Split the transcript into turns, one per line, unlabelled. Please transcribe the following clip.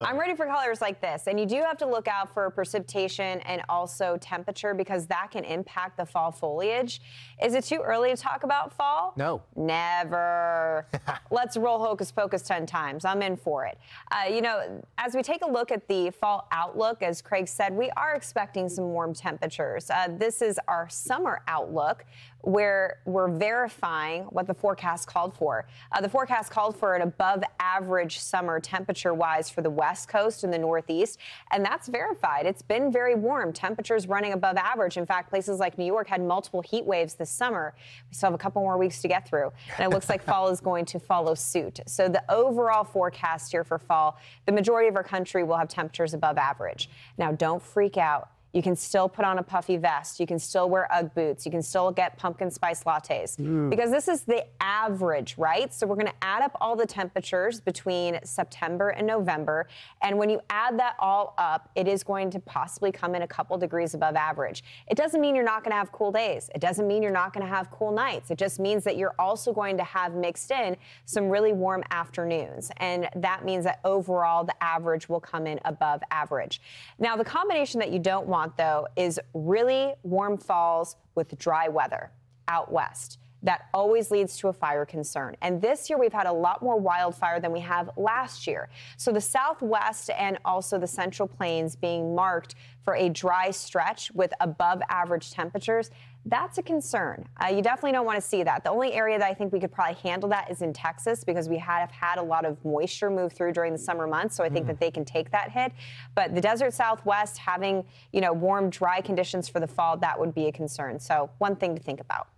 I'm ready for colors like this. And you do have to look out for precipitation and also temperature because that can impact the fall foliage. Is it too early to talk about fall?
No.
Never. Let's roll hocus pocus 10 times. I'm in for it. Uh, you know, as we take a look at the fall outlook, as Craig said, we are expecting some warm temperatures. Uh, this is our summer outlook where we're verifying what the forecast called for. Uh, the forecast called for an above average summer temperature wise for the west coast and the northeast, and that's verified. It's been very warm, temperatures running above average. In fact, places like New York had multiple heat waves this summer. We still have a couple more weeks to get through, and it looks like fall is going to follow suit. So the overall forecast here for fall, the majority of our country will have temperatures above average. Now, don't freak out. You can still put on a puffy vest. You can still wear Ugg boots. You can still get pumpkin spice lattes mm. because this is the average, right? So we're going to add up all the temperatures between September and November. And when you add that all up, it is going to possibly come in a couple degrees above average. It doesn't mean you're not going to have cool days. It doesn't mean you're not going to have cool nights. It just means that you're also going to have mixed in some really warm afternoons. And that means that overall the average will come in above average. Now, the combination that you don't want want, though, is really warm falls with dry weather out west. That always leads to a fire concern. And this year we've had a lot more wildfire than we have last year. So the southwest and also the central plains being marked for a dry stretch with above average temperatures that's a concern. Uh, you definitely don't want to see that. The only area that I think we could probably handle that is in Texas because we have had a lot of moisture move through during the summer months. So I think mm. that they can take that hit. But the desert Southwest having, you know, warm, dry conditions for the fall, that would be a concern. So one thing to think about.